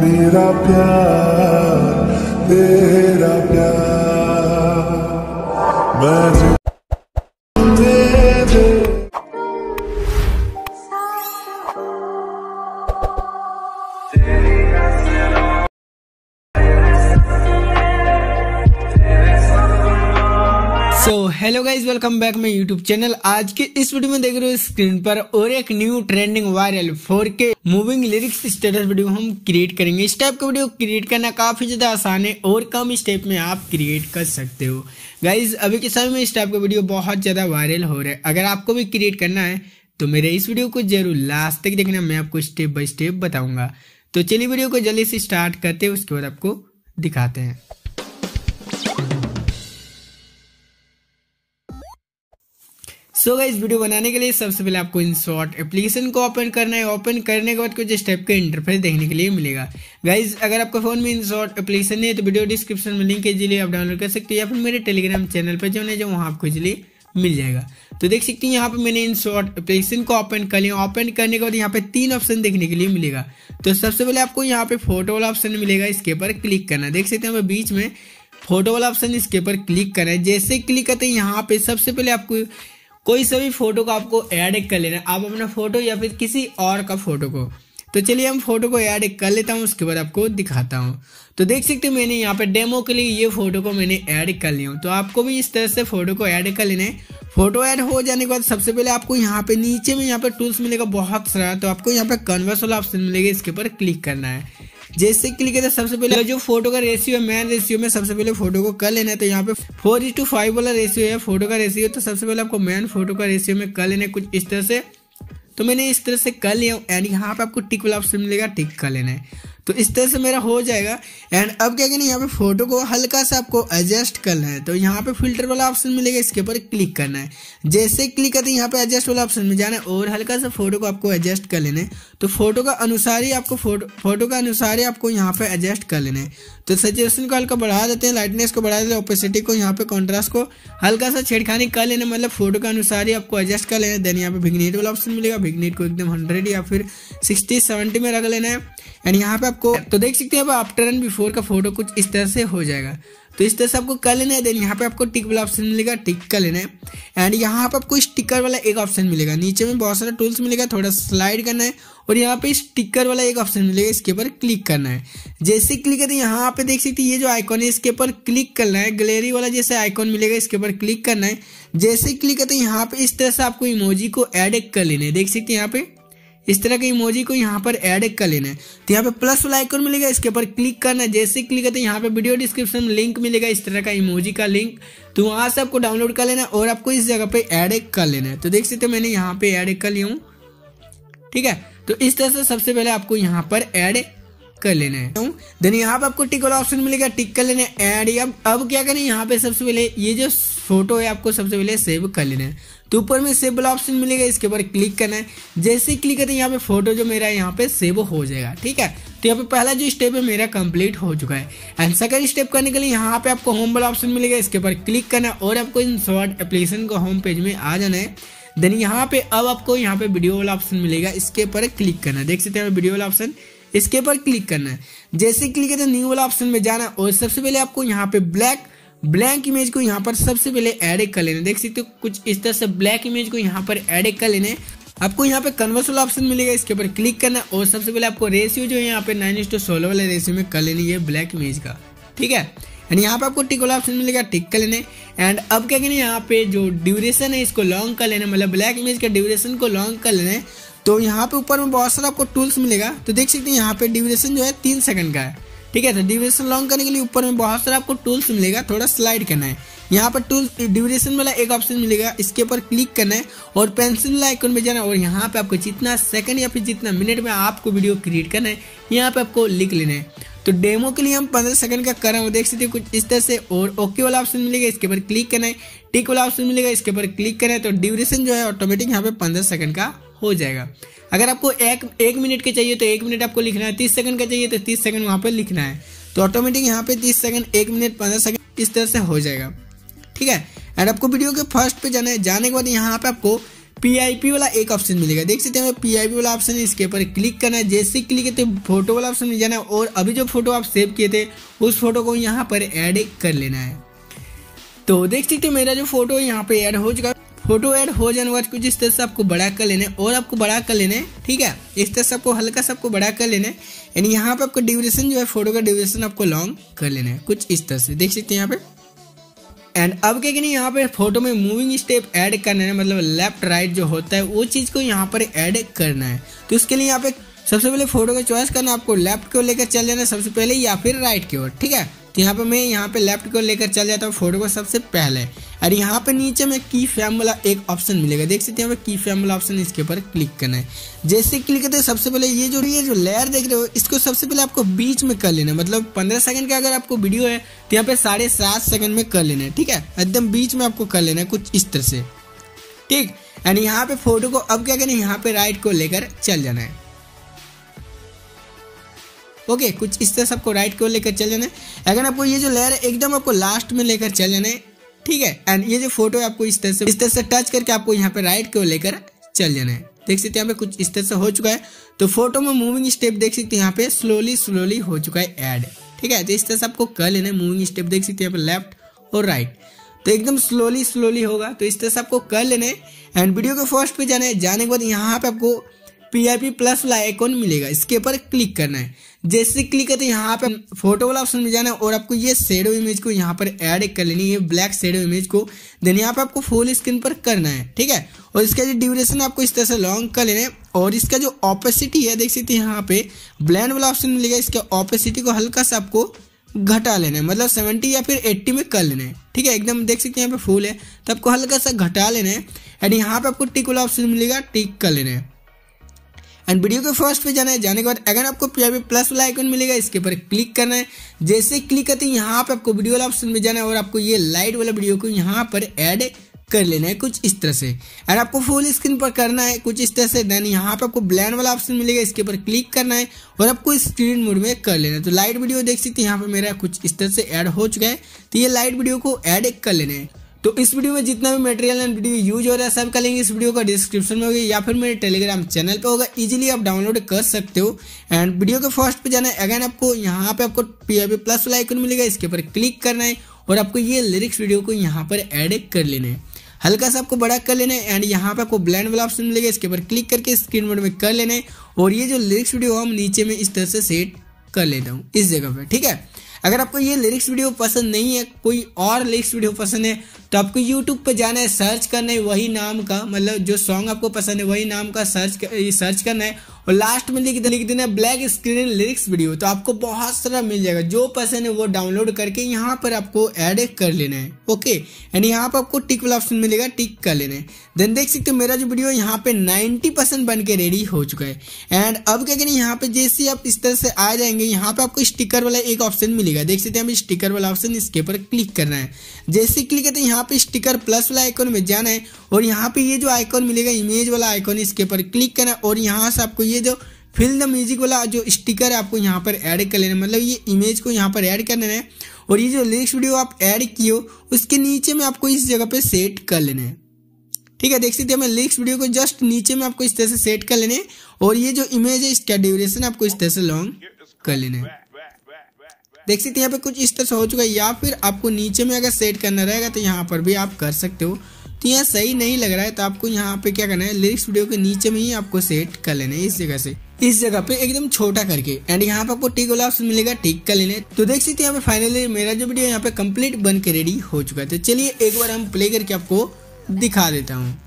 मेरा प्यार तेरा प्यार। मैं सो hello guys welcome back my YouTube channel आज के इस वीडियो में देख रहे हो स्क्रीन पर और एक new trending viral 4K moving lyrics status video हम क्रिएट करेंगे। इस टाइप का वीडियो क्रिएट करना काफ़ी ज़्यादा आसान है और कम स्टेप में आप क्रिएट कर सकते हो। गाइज़ अभी के समय में इस टाइप का वीडियो बहुत ज़्यादा वायरल हो रहा है। अगर आपको भी क्रिएट करना है तो मेरे इस वीडियो को ज़रूर लास्ट तक देखना, मैं आपको स्टेप बाय स्टेप बताऊँगा। तो चलिए वीडियो को जल्दी से स्टार्ट करते हैं, उसके बाद आपको दिखाते हैं। सो so वीडियो बनाने के लिए सबसे पहले आपको इन शॉर्ट एप्लीकेशन को ओपन करना है। ओपन करने के बाद कुछ स्टेप का इंटरफेस देखने के लिए मिलेगा। गाइज़ अगर आपका फ़ोन में इन शॉर्ट एप्लीकेशन नहीं है तो वीडियो डिस्क्रिप्शन में लिंक है, इसलिए आप डाउनलोड कर सकते हैं। या फिर मेरे टेलीग्राम चैनल पर जो जो वहाँ आपको इजिली मिल जाएगा। तो देख सकते हैं, यहाँ पे मैंने इन शॉर्ट एप्लीकेशन को ओपन कर लिया। ओपन करने के बाद यहाँ पे तीन ऑप्शन देखने के लिए मिलेगा। तो सबसे पहले आपको यहाँ पे फ़ोटो वाला ऑप्शन मिलेगा, इसके ऊपर क्लिक करना। देख सकते हैं बीच में फ़ोटो वाला ऑप्शन इसके ऊपर क्लिक करना है। जैसे क्लिक करते हैं, यहाँ पे सबसे पहले आपको कोई सा भी फ़ोटो को आपको ऐड कर लेना। आप अपना फ़ोटो या फिर किसी और का फ़ोटो को। तो चलिए हम फ़ोटो को ऐड कर लेता हूँ, उसके बाद आपको दिखाता हूँ। तो देख सकते हो मैंने यहाँ पे डेमो के लिए ये फ़ोटो को मैंने ऐड कर लिया हूँ। तो आपको भी इस तरह से फ़ोटो को ऐड कर लेना है। फ़ोटो ऐड हो जाने के बाद सबसे पहले आपको यहाँ पे नीचे में यहाँ पे टूल्स मिलेगा बहुत सारा। तो आपको यहाँ पे कन्वर्स वाला ऑप्शन मिलेगा, इसके ऊपर क्लिक करना है। जैसे क्लिक करते सबसे पहले जो फ़ोटो का रेशियो है मैन रेशियो में सबसे पहले फ़ोटो को कर लेना है तो यहाँ पे फोर इज़ टू फाइव वाला रेशियो है फ़ोटो का रेशियो तो सबसे पहले आपको मैन फ़ोटो का रेशियो में कर लेना है कुछ इस तरह से। तो मैंने इस तरह से कर लिया एंड यहाँ पे आपको टिक वाला ऑप्शन मिलेगा टिक कर लेना है। तो इस तरह से मेरा हो जाएगा। एंड अब क्या कहना यहाँ पे फ़ोटो को हल्का सा आपको एडजस्ट करना है। तो यहाँ पे फ़िल्टर वाला ऑप्शन मिलेगा, इसके ऊपर क्लिक करना है। जैसे क्लिक करते हैं, यहाँ पे एडजस्ट वाला ऑप्शन में जाना है और हल्का सा फ़ोटो को आपको एडजस्ट कर लेना है। तो फ़ोटो का अनुसार ही आपको फ़ोटो फ़ोटो का अनुसार ही आपको यहाँ पे एडजस्ट कर लेना है। तो सचुएशन को हल्का बढ़ा देते हैं लाइटनेस को बढ़ा देते हैं ओपेसिटी को, यहाँ पे कॉन्ट्रास्ट को हल्का सा छेड़खानी कर लेना मतलब फ़ोटो के अनुसार ही आपको एडजस्ट कर लेना है। देन यहाँ पे भिग्नेट वाला ऑप्शन मिलेगा भिग्नेट को एकदम हंड्रेड या फिर सिक्सटी सेवेंटी में रख लेना है। एंड यहाँ पे आपको तो देख सकते हैं आफ्टर एंड बिफोर का फ़ोटो कुछ इस तरह से हो जाएगा। तो इस तरह से आपको कर लेना है देन यहाँ पे आपको टिक वाला ऑप्शन मिलेगा टिक कर लेना है। एंड यहाँ पे आपको स्टिकर वाला एक ऑप्शन मिलेगा। नीचे में बहुत सारा टूल्स मिलेगा, थोड़ा स्लाइड करना है, और यहाँ पे स्टिकर वाला एक ऑप्शन मिलेगा, इसके ऊपर क्लिक करना है। जैसे क्लिक करते हैं यहाँ पे देख सकते हैं, ये जो आइकॉन है, इसके ऊपर क्लिक करना है। गैलरी वाला जैसे आइकॉन मिलेगा, इसके ऊपर क्लिक करना है। जैसे क्लिक करते हैं यहाँ पे इस तरह से आपको इमोजी को एड कर लेना है। देख सकते हैं यहाँ पे। इस तरह के इमोजी को यहाँ पर ऐड कर लेना है। तो यहाँ पे प्लस वाला आइकन मिलेगा, इसके ऊपर क्लिक करना है। जैसे क्लिक करते हैं, यहाँ पे वीडियो डिस्क्रिप्शन में लिंक मिलेगा, इस तरह का इमोजी का लिंक तो वहाँ से आपको डाउनलोड कर लेना है और आपको इस जगह पे ऐड कर लेना है। तो देख सकते हो, मैंने यहाँ पे ऐड कर लिया हूँ। ठीक है? तो इस तरह से सबसे पहले आपको यहाँ पर ऐड कर लेना है। देन यहाँ पे आपको टिक वाला ऑप्शन मिलेगा टिक कर लेना है एड अब अब क्या करें? यहाँ पे सबसे पहले ये जो फ़ोटो है आपको सबसे पहले सेव कर लेना है। तो ऊपर में सेव वाला ऑप्शन मिलेगा, इसके ऊपर क्लिक करना है। जैसे क्लिक करते हैं, यहाँ पे फ़ोटो जो मेरा यहाँ पे सेव हो जाएगा, ठीक है? तो यहाँ पे पहला जो स्टेप है, मेरा कंप्लीट हो चुका है। एंड सेकंड स्टेप करने के लिए यहाँ पे आपको होम वाला ऑप्शन मिलेगा, इसके ऊपर क्लिक करना है और आपको इन शॉर्ट एप्लीकेशन को होम पेज में आ जाना है। देन यहाँ पे अब आपको यहाँ पे वीडियो वाला ऑप्शन मिलेगा, इसके ऊपर क्लिक करना है। देख सकते हैं वीडियो वाला ऑप्शन इसके ऊपर क्लिक करना है। जैसे क्लिक करते हैं न्यू वाला ऑप्शन में जाना और सबसे पहले आपको यहाँ पे ब्लैक ब्लैक इमेज को यहाँ पर सबसे पहले ऐड कर लेना। देख सकते हो, कुछ इस तरह से ब्लैक इमेज को यहाँ पर ऐड कर लेना। आपको यहाँ पे कन्वर्स वाला ऑप्शन मिलेगा, इसके ऊपर क्लिक करना। और सबसे पहले आपको रेशियो जो है यहाँ पे नाइन टू सोलह वाले रेशियो में कर लेनी है ब्लैक इमेज का। ठीक है? एंड यहाँ पे आपको टिक वाला ऑप्शन मिलेगा टिक कर लेने। एंड अब क्या कहना यहाँ पे जो ड्यूरेशन है, इसको लॉन्ग कर लेना। मतलब ब्लैक इमेज का ड्यूरेशन को लॉन्ग कर लेना। तो यहाँ पे ऊपर में बहुत सारा आपको टूल्स मिलेगा। तो देख सकते हैं, यहाँ पे ड्यूरेशन जो है तीन सेकंड का है। ठीक है तो ड्यूरेशन लॉन्ग करने के लिए ऊपर में बहुत सारा आपको टूल्स मिलेगा, थोड़ा स्लाइड करना है। यहाँ पर टूल ड्यूरेशन वाला एक ऑप्शन मिलेगा, इसके ऊपर क्लिक करना है और पेंसिल वाला आइकन में जाना है और यहाँ पे आपको जितना सेकंड या फिर जितना मिनट में आपको वीडियो क्रिएट करना है, यहाँ पे आपको लिख लेना है। तो डेमो के लिए हम पंद्रह सेकंड का कर रहे हैं देख सकते हैं कुछ इस तरह से और ओके वाला ऑप्शन मिलेगा, इसके ऊपर क्लिक करना है। टिक वाला ऑप्शन मिलेगा, इसके ऊपर क्लिक करना है तो ड्यूरेशन जो है ऑटोमेटिक यहाँ पे पंद्रह सेकंड का हो जाएगा। अगर आपको एक एक मिनट के चाहिए तो एक मिनट आपको लिखना है, तीस सेकंड का चाहिए तो तीस सेकंड वहाँ पर लिखना है। तो ऑटोमेटिक यहाँ पे तीस सेकंड, एक मिनट, पंद्रह सेकंड इस तरह से हो जाएगा। ठीक है? एंड आपको वीडियो के फ़र्स्ट पे जाना है जाने के बाद यहाँ पे आपको पीआईपी वाला एक ऑप्शन मिलेगा। देख सकते हैं पीआईपी वाला ऑप्शन है, इसके ऊपर क्लिक करना है। जैसे क्लिक करते फ़ोटो वाला ऑप्शन मिल जाना है और अभी जो फ़ोटो आप सेव किए थे, उस फ़ोटो को यहाँ पर ऐड कर लेना है। तो देख सकते मेरा जो फ़ोटो यहाँ पे ऐड हो चुका है। फ़ोटो ऐड हो जाने बाद कुछ इस तरह से आपको बड़ा कर लेना और आपको बड़ा कर लेना ठीक है? इस तरह से आपको हल्का सा आपको बड़ा कर लेना यानी यहाँ पे आपको ड्यूरेशन जो है फ़ोटो का ड्यूरेशन आपको लॉन्ग कर लेना है, कुछ इस तरह से। देख सकते हैं यहाँ पे? एंड अब क्या कहनी यहाँ पे फ़ोटो में मूविंग स्टेप ऐड करना है मतलब लेफ़्ट राइट जो होता है, वो चीज़ को यहाँ पर ऐड करना है। तो उसके लिए यहाँ पे सबसे पहले फ़ोटो का चॉइस करना आपको लेफ़्ट की लेकर चल जाना सबसे पहले या फिर राइट की ओर, ठीक है? तो यहाँ पे मैं यहाँ पे लेफ़्ट को लेकर चल जाता हूँ फ़ोटो को सबसे पहले। और यहाँ पे नीचे में की फैम वाला एक ऑप्शन मिलेगा। देख सकते हैं यहाँ पे की फैम वाला ऑप्शन इसके ऊपर क्लिक करना है। जैसे क्लिक करते हैं, सबसे पहले ये जो ये जो लेयर देख रहे हो, इसको सबसे पहले आपको बीच में कर लेना मतलब पंद्रह सेकंड का अगर आपको वीडियो है तो यहाँ पे साढ़े सात सेकंड में कर लेना है, ठीक है? एकदम बीच में आपको कर लेना है कुछ इस तरह से। ठीक? एंड यहाँ पे फ़ोटो को अब क्या करना है? यहाँ पे राइट को लेकर चल जाना है। ओके, कुछ इस तरह से आपको राइट की लेकर चल जाना है। अगर आपको ये जो लेयर है, एकदम आपको लास्ट में लेकर चल जाना है, ठीक है? एंड ये जो फ़ोटो है आपको इस तरह से इस तरह से टच करके आपको यहाँ पे राइट की लेकर चल जाना है। देख सकते हैं यहाँ पे कुछ इस तरह से हो चुका है। तो फ़ोटो में मूविंग स्टेप देख सकते हैं यहाँ पे स्लोली स्लोली हो चुका है एड ठीक है? तो इस तरह से आपको कर लेना है मूविंग स्टेप देख सकते हैं यहाँ पे लेफ़्ट और राइट तो एकदम स्लोली स्लोली होगा। तो इस तरह से आपको कर लेना है। एंड वीडियो के फ़र्स्ट पे जाना है। जाने के बाद यहाँ पे आपको पीआईपी प्लस वाला आइकॉन मिलेगा। इसके ऊपर क्लिक करना है। जैसे क्लिक करते यहाँ पे फ़ोटो वाला ऑप्शन मिल जाना है और आपको ये शेडो इमेज को यहाँ पर ऐड कर लेनी है ब्लैक शेडो इमेज को। देन यहाँ पे आपको फुल स्क्रीन पर करना है, ठीक है? और इसका जो ड्यूरेशन आपको इस तरह से लॉन्ग कर लेना है। और इसका जो ऑपोसिटी है, देख सकते हैं यहाँ पे ब्लैंड वाला ऑप्शन मिलेगा। इसका ऑपोसिटी को हल्का सा आपको घटा लेना है। मतलब सेवेंटी या फिर एट्टी में कर लेना है, ठीक है? एकदम देख सकते हैं यहाँ पे फुल है। तो आपको हल्का सा घटा लेना है। एंड यहाँ पे आपको टिक वाला ऑप्शन मिलेगा टिक कर लेना है। एंड वीडियो के फ़र्स्ट पे जाना है, जाने के बाद अगर आपको प्लस वाला आइकन मिलेगा, इसके ऊपर क्लिक करना है। जैसे क्लिक करते हैं, यहाँ पे आपको वीडियो वाला ऑप्शन में जाना है और आपको ये लाइट वाला वीडियो को यहाँ पर ऐड कर लेना है कुछ इस तरह से। अगर आपको फुल स्क्रीन पर करना है कुछ इस तरह से देन यहाँ पे आपको ब्लैंड वाला ऑप्शन मिलेगा, इसके ऊपर क्लिक करना है और आपको स्क्रीन मोड में कर लेना है। तो लाइट वीडियो देख सकते हैं, यहाँ पे मेरा कुछ इस तरह से ऐड हो चुका है। तो ये लाइट वीडियो को ऐड कर लेना है। तो इस वीडियो में जितना भी मटेरियल एंड वीडियो यूज़ हो रहा है, सब का लिंक इस वीडियो का डिस्क्रिप्शन में होगा, या फिर मेरे टेलीग्राम चैनल पे होगा इजीली आप डाउनलोड कर सकते हो। एंड वीडियो के फ़र्स्ट पे जाना है अगेन आपको यहाँ पे आपको पी प्लस वाला आइकन मिलेगा, इसके ऊपर क्लिक करना है, और आपको ये लिरिक्स वीडियो को यहाँ पर एड कर लेना है। हल्का सा आपको बड़ा कर लेना है एंड यहाँ पे आपको ब्लैंड वाला ऑप्शन मिलेगा, इसके ऊपर क्लिक करके स्क्रीन मोड में कर लेना है, और ये जो लिरिक्स वीडियो हम नीचे में इस तरह से सेट कर लेता हूँ, इस जगह पर ठीक है? अगर आपको ये लिरिक्स वीडियो पसंद नहीं है कोई और लिरिक्स वीडियो पसंद है तो आपको यूट्यूब पर जाना है सर्च करना है वही नाम का मतलब जो सॉन्ग आपको पसंद है वही नाम का सर्च कर, सर्च करना है और लास्ट में लिख लिख देना ब्लैक स्क्रीन लिरिक्स वीडियो तो आपको बहुत सारा मिल जाएगा। जो पसंद है वो डाउनलोड करके यहाँ पर आपको ऐड कर लेना है ओके एंड यहाँ पर आपको टिक वाला ऑप्शन मिलेगा टिक कर लेना है। देन देख सकते हो मेरा जो वीडियो यहाँ पे 90 परसेंट बन के रेडी हो चुका है। एंड अब क्या करें यहाँ पे जैसे आप इस तरह से आ जाएँगे यहाँ पे आपको स्टिकर वाला एक ऑप्शन मिलेगा। देख सकते हैं हमें स्टिकर वाला ऑप्शन इसके ऊपर क्लिक करना है। जैसे क्लिक करते हैं यहाँ पे स्टिकर प्लस वाला आइकॉन में जाना है और यहाँ पे ये जो आइकॉन मिलेगा इमेज वाला आइकॉन इसके ऊपर क्लिक करना है और यहाँ से आपको ये जो फिल द म्यूज़िक वाला जो स्टिकर है आपको यहाँ पर ऐड कर लेना मतलब ये इमेज को यहाँ पर ऐड करना है और ये जो लिरिक्स वीडियो आप ऐड किए हो उसके नीचे में आपको इस जगह पे सेट कर लेना है। ठीक है देख सकते हैं मैं लिरिक्स वीडियो को जस्ट नीचे में आपको इस तरह से सेट कर लेने और ये जो इमेज है इसका ड्यूरेशन आपको इस तरह से लॉन्ग कर लेना है। देख सकते हैं, यहाँ पे कुछ इस तरह से हो चुका है, या फिर आपको नीचे में अगर सेट करना रहेगा तो यहाँ पर भी आप कर सकते हो। तो यहाँ सही नहीं लग रहा है तो आपको यहाँ पे क्या करना है लिरिक्स वीडियो के नीचे में ही आपको सेट कर लेना है, इस जगह से। इस जगह पे एकदम छोटा करके एंड यहाँ पे आपको टिक वाला ऑप्शन मिलेगा टिक कर लेने तो देख सकते हैं, यहाँ पे फाइनली मेरा जो वीडियो यहाँ पे कंप्लीट बन के रेडी हो चुका है। तो चलिए, एक बार हम प्ले करके आपको दिखा देता हूँ।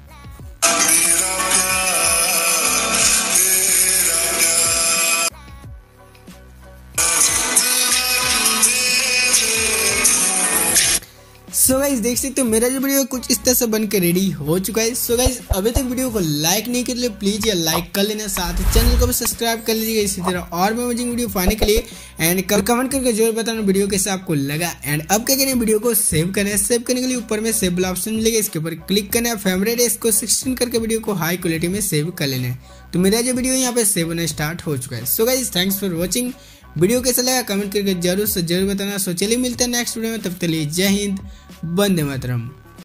सो गाइज़ देख सकते हो, मेरा जो वीडियो कुछ इस तरह से बनकर रेडी हो चुका है। सो गाइज़ अभी तक वीडियो को लाइक नहीं कर लिए प्लीज़ या लाइक कर लेना, साथ ही चैनल को भी सब्सक्राइब कर लीजिएगा। इसी तरह और भी मुझे वीडियो पाने के लिए एंड कल कमेंट करके ज़रूर बताना वीडियो कैसे आपको लगा। एंड अब क्या करें वीडियो को सेव करना सेव करने के लिए ऊपर में सेव वाला ऑप्शन मिलेगा, इसके ऊपर क्लिक करना है। फेवरेट है, इसको सिक्सटीन करके वीडियो को हाई क्वालिटी में सेव कर लेना है। तो मेरा जो वीडियो यहाँ पे सेव होना स्टार्ट हो चुका है। So guys thanks for watching video कैसा लगा कमेंट करके ज़रूर से ज़रूर बताना। सो चलिए मिलते हैं नेक्स्ट वीडियो में। तब तक लिए जय हिंद बंदे मातरम।